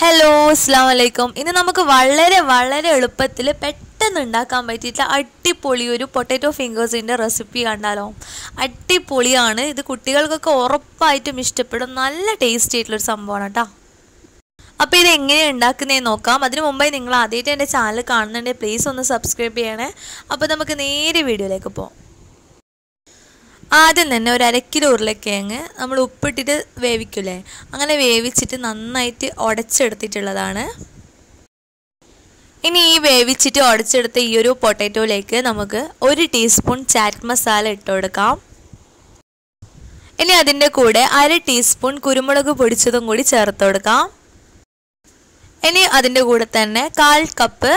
Hello അസ്സാം വലൈക്കും ഇന്ന് നമുക്ക് വളരെ വളരെ എളുപ്പത്തിൽ പെട്ടെന്ന് ഉണ്ടാക്കാൻ പറ്റിയിട്ടുള്ള അടിപൊളി ഒരു പൊട്ടാറ്റോ ഫിംഗേഴ്സിന്റെ റെസിപ്പി കണ്ടാലോ? അടിപൊളിയാണ്. ഇത് കുട്ടികൾക്കൊക്കെ ഉറപ്പായിട്ടും ഇഷ്ടപ്പെടും. നല്ല ടേസ്റ്റ് ആയിട്ടുള്ളൊരു സംഭവമാണ് കേട്ടോ. അപ്പോൾ ഇത് എങ്ങനെയാണ് ഉണ്ടാക്കുന്നതെന്ന് നോക്കാം. അതിന് മുമ്പായി നിങ്ങൾ ആദ്യമായിട്ട് എന്റെ ചാനൽ കാണുന്നുണ്ടെങ്കിൽ പ്ലീസ് ഒന്ന് സബ്സ്ക്രൈബ് ചെയ്യണേ. അപ്പോൾ നമുക്ക് നേരെ വീഡിയോയിലേക്ക് പോകാം ആദ്യം തന്നെ ഒരു അര കിലോ ഉരുളക്കിഴങ്ങ് നമ്മൾ ഉപ്പിട്ടിട്ട് വേവിക്കില്ലേ അങ്ങനെ വേവിച്ചിട്ട് നന്നായിട്ട് ഉടച്ചെടുത്തിട്ടുള്ളതാണ് ഇനി ഈ വേവിച്ചിട്ട് ഉടച്ചെടുത്ത ഈ ഒരു പൊട്ടാറ്റോയിലേക്ക് നമുക്ക് ഒരു ടീസ്പൂൺ ചാറ്റ് മസാല ഇട്ട് കൊടുക്കാം. ഇനി അതിന്റെ കൂടെ അര ടീസ്പൂൺ കുരുമുളക് പൊടിച്ചതും കൂടി ചേർത്ത് കൊടുക്കാം. ഇനി അതിന്റെ കൂടെ തന്നെ കാൽ കപ്പ്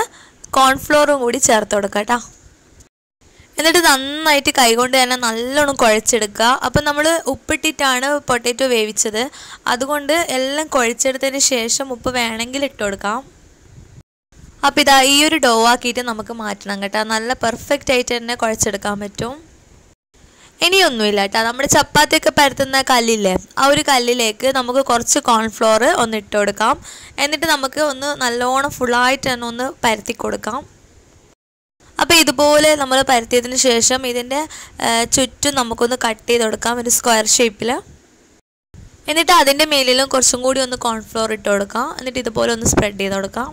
കോൺഫ്ലോറും കൂടി ചേർത്ത് കൊടുക്കാം കേട്ടോ. എന്നിട്ട് നന്നായിട്ട് കൈകൊണ്ട് തന്നെ നല്ലോണം കുഴച്ചെടുക്കുക. അപ്പം നമ്മൾ ഉപ്പിട്ടിട്ടാണ് പൊട്ടാറ്റോ വേവിച്ചത്. അതുകൊണ്ട് എല്ലാം കുഴച്ചെടുത്തതിന് ശേഷം ഉപ്പ് വേണമെങ്കിൽ ഇട്ട് കൊടുക്കാം. അപ്പോൾ ഇതാ ഈ ഒരു ഡോ ആക്കിയിട്ട് നമുക്ക് മാറ്റണം കേട്ടോ. നല്ല പെർഫെക്റ്റ് ആയിട്ട് തന്നെ കുഴച്ചെടുക്കാൻ പറ്റും. ഇനിയൊന്നുമില്ല കേട്ടോ. നമ്മുടെ ചപ്പാത്തിയൊക്കെ പരത്തുന്ന കല്ലില്ലേ ആ ഒരു കല്ലിലേക്ക് നമുക്ക് കുറച്ച് കോൺഫ്ലോർ ഒന്ന് ഇട്ട് കൊടുക്കാം. എന്നിട്ട് നമുക്ക് ഒന്ന് നല്ലോണം ഫുള്ളായിട്ട് തന്നെ ഒന്ന് പരത്തി കൊടുക്കാം. അപ്പോൾ ഇതുപോലെ നമ്മൾ പരത്തിയതിന് ശേഷം ഇതിന്റെ ചുറ്റും നമുക്കൊന്ന് കട്ട് ചെയ്ത് കൊടുക്കാം ഒരു സ്ക്വയർ ഷേപ്പിൽ എന്നിട്ട് അതിന്റെ മേലിലും കുറച്ചും കൂടി ഒന്ന് കോൺഫ്ലോർ ഇട്ട് കൊടുക്കാം. എന്നിട്ട് ഇതുപോലെ ഒന്ന് സ്പ്രെഡ് ചെയ്ത് കൊടുക്കാം.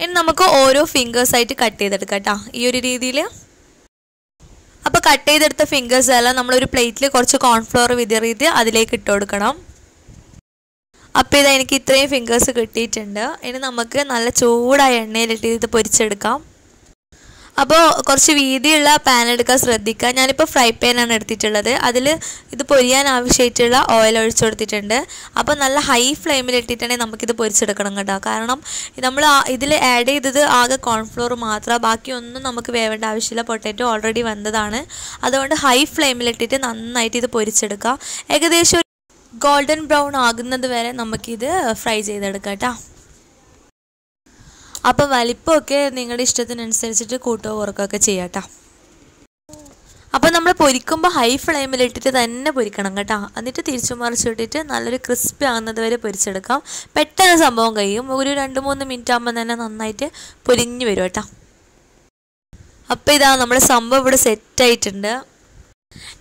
ഇനി നമുക്ക് ഓരോ ഫിംഗേഴ്സായിട്ട് കട്ട് ചെയ്തെടുക്കാം കേട്ടോ ഈ ഒരു രീതിയിൽ അപ്പോൾ കട്ട് ചെയ്തെടുത്ത ഫിംഗേഴ്സ് എല്ലാം നമ്മളൊരു പ്ലേറ്റിൽ കുറച്ച് കോൺഫ്ലോർ വിതറിയത് അതിലേക്ക് ഇട്ട് കൊടുക്കണം. അപ്പോൾ ഇതാ എനിക്ക് ഇത്രയും ഫിംഗേഴ്സ് കിട്ടിയിട്ടുണ്ട്. ഇനി നമുക്ക് നല്ല ചൂടായ എണ്ണയിലിട്ട് ഇത് പൊരിച്ചെടുക്കാം. അപ്പോൾ കുറച്ച് വീതിയുള്ള പാൻ എടുക്കാൻ ശ്രദ്ധിക്കുക. ഞാനിപ്പോൾ ഫ്രൈ പാനാണ് എടുത്തിട്ടുള്ളത്. അതിൽ ഇത് പൊരിയാൻ ആവശ്യമായിട്ടുള്ള ഓയിൽ ഒഴിച്ചു കൊടുത്തിട്ടുണ്ട്. അപ്പോൾ നല്ല ഹൈ ഫ്ലെയിമിൽ ഇട്ടിട്ടുണ്ടെങ്കിൽ നമുക്കിത് പൊരിച്ചെടുക്കണം കേട്ടോ. കാരണം നമ്മൾ ഇതിൽ ആഡ് ചെയ്തത് ആകെ കോൺഫ്ലോർ മാത്രമാണ് ബാക്കിയൊന്നും നമുക്ക് വേവേണ്ട ആവശ്യമില്ല. പൊട്ടാറ്റോ ഓൾറെഡി വന്നതാണ്. അതുകൊണ്ട് ഹൈ ഫ്ലെയിമിൽ ഇട്ടിട്ട് നന്നായിട്ട് ഇത് പൊരിച്ചെടുക്കുക. ഏകദേശം ഗോൾഡൻ ബ്രൗൺ ആകുന്നത് വരെ നമുക്കിത് ഫ്രൈ ചെയ്തെടുക്കാം കേട്ടോ. അപ്പം വലിപ്പമൊക്കെ നിങ്ങളുടെ ഇഷ്ടത്തിനനുസരിച്ചിട്ട് കൂട്ടോ കുറക്കുകയൊക്കെ ചെയ്യാം കേട്ടോ അപ്പോൾ നമ്മൾ പൊരിക്കുമ്പോൾ ഹൈ ഫ്ലെയിമിലിട്ടിട്ട് തന്നെ പൊരിക്കണം കേട്ടോ. എന്നിട്ട് തിരിച്ചു മറിച്ചിട്ടിട്ട് നല്ലൊരു ക്രിസ്പി ആകുന്നത് വരെ പൊരിച്ചെടുക്കാം. പെട്ടെന്ന് സംഭവം കഴിയും. ഒരു രണ്ട് മൂന്ന് മിനിറ്റ് ആകുമ്പോൾ തന്നെ നന്നായിട്ട് പൊരിഞ്ഞു വരും കേട്ടോ. അപ്പോൾ ഇതാ നമ്മുടെ സംഭവം ഇവിടെ സെറ്റായിട്ടുണ്ട്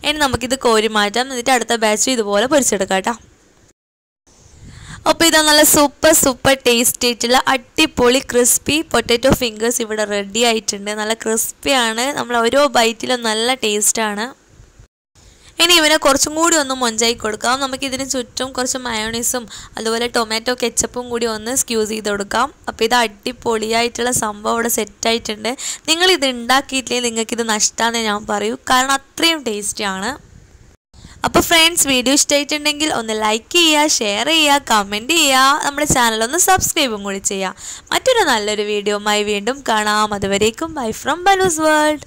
ഇനി നമുക്കിത് കോരി മാറ്റാം. എന്നിട്ട് അടുത്ത ബാച്ച് ഇതുപോലെ പൊരിച്ചെടുക്കാം കേട്ടോ. അപ്പോൾ ഇതാ നല്ല സൂപ്പർ സൂപ്പർ ടേസ്റ്റ് ആയിട്ടുള്ള അടിപൊളി ക്രിസ്പി പൊട്ടാറ്റോ ഫിംഗേഴ്സ് ഇവിടെ റെഡി ആയിട്ടുണ്ട്. നല്ല ക്രിസ്പിയാണ് നമ്മൾ ഓരോ ബൈറ്റിലും നല്ല ടേസ്റ്റാണ് ഇനി ഇവനെ കുറച്ചും കൂടി ഒന്ന് മൊഞ്ചായി കൊടുക്കാം. നമുക്ക് ഇതിന് ചുറ്റും കുറച്ച് മയോണീസും അതുപോലെ ടൊമാറ്റോ കെച്ചപ്പും കൂടി ഒന്ന് സ്ക്യൂസ് ചെയ്ത് കൊടുക്കാം. അപ്പോൾ ഇത് അടിപൊളിയായിട്ടുള്ള സംഭവം ഇവിടെ സെറ്റായിട്ടുണ്ട് നിങ്ങൾ ഇത് ഉണ്ടാക്കിയിട്ടില്ലെങ്കിൽ നിങ്ങൾക്കിത് നഷ്ടമാണെന്ന് ഞാൻ പറയൂ. കാരണം അത്രയും ടേസ്റ്റിയാണ് അപ്പോൾ ഫ്രണ്ട്സ് വീഡിയോ ഇഷ്ടമായിട്ടുണ്ടെങ്കിൽ ഒന്ന് ലൈക്ക് ചെയ്യുക ഷെയർ ചെയ്യുക കമന്റ് ചെയ്യുക നമ്മുടെ ചാനൽ ഒന്ന് സബ്സ്ക്രൈബും കൂടി ചെയ്യുക. മറ്റൊരു നല്ലൊരു വീഡിയോമായി വീണ്ടും കാണാം. അതുവരേക്കും ബൈ ഫ്രം ബലൂസ് വേൾഡ്